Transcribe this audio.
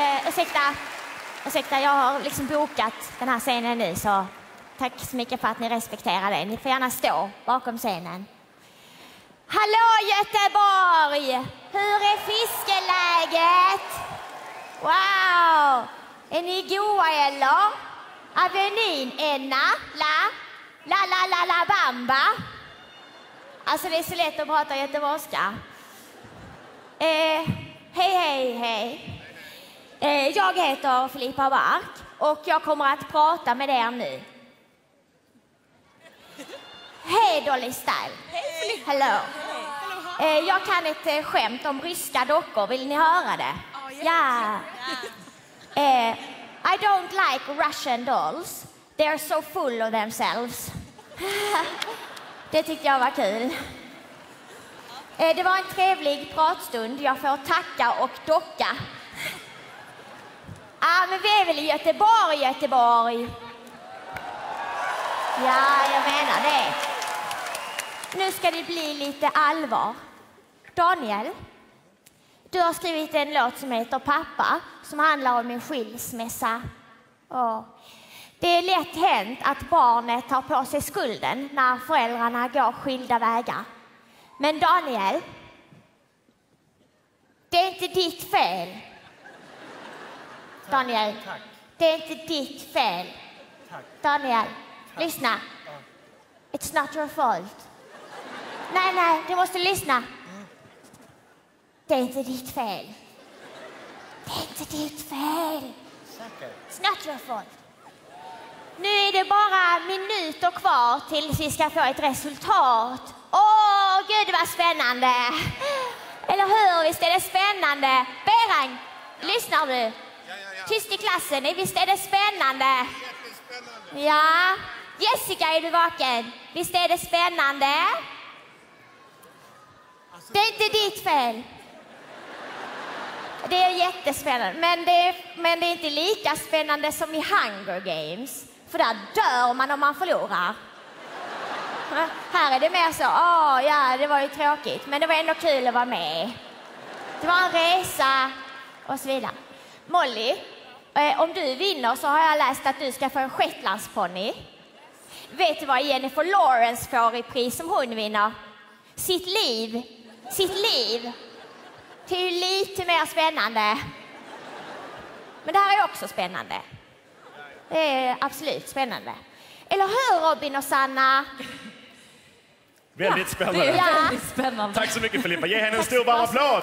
Eh, ursäkta, ursäkta, jag har liksom bokat den här scenen nu så tack så mycket för att ni respekterar det. Ni får gärna stå bakom scenen. Hallå Göteborg! Hur är fiskeläget? Wow! Är ni goa eller? Avenyn, Enna, la, la, la, la, la, bamba. Alltså det är så lätt att prata göteborgska. Eh, hej, hej, hej. Eh, jag heter Filippa Bark och jag kommer att prata med er nu. Hej Dolly Style. Hej Hello. Eh, jag kan ett eh, skämt om ryska dockor. Vill ni höra det? Ja. Eh, I don't like Russian dolls. They are so full of themselves. det tyckte jag var kul. Det var en trevlig pratstund. Jag får tacka och docka. Ja, men vi är väl i Göteborg, Göteborg. Ja, jag menar det. Nu ska det bli lite allvar. Daniel, du har skrivit en låt som heter Pappa som handlar om en skilsmässa. Och det är lätt hänt att barnet tar på sig skulden när föräldrarna går skilda vägar. Men Daniel, det är inte ditt fel. Daniel, det är inte ditt fel. Daniel, lyssna. It's not your fault. Nej, nej, du måste lyssna. Det är inte ditt fel. Det är inte ditt fel. It's not your fault. Nu är det bara minuter kvar tills vi ska få ett resultat. Åh, gud vad spännande! Eller hur? Visst är det spännande? Berang, lyssnar du? Tyst i klassen, visst är det spännande? Ja. Jessica, är du vaken? Visst är det spännande? Det är inte ditt fel. Det är jättespännande, men det är, men det är inte lika spännande som i Hunger Games. För där dör man om man förlorar. Här är det mer så, åh ja, det var ju tråkigt, men det var ändå kul att vara med. Det var en resa och så vidare. Molly, eh, om du vinner så har jag läst att du ska få en shetlandsponny. Vet du vad Jennifer Lawrence får i pris om hon vinner? Sitt liv. Sitt liv. Det är ju lite mer spännande. Men det här är också spännande. Det är absolut spännande. Eller hur Robin och Sanna? Väldigt spännande. Ja. Väldigt spännande. Tack så mycket Filippa. Ge henne en stor varm applåd.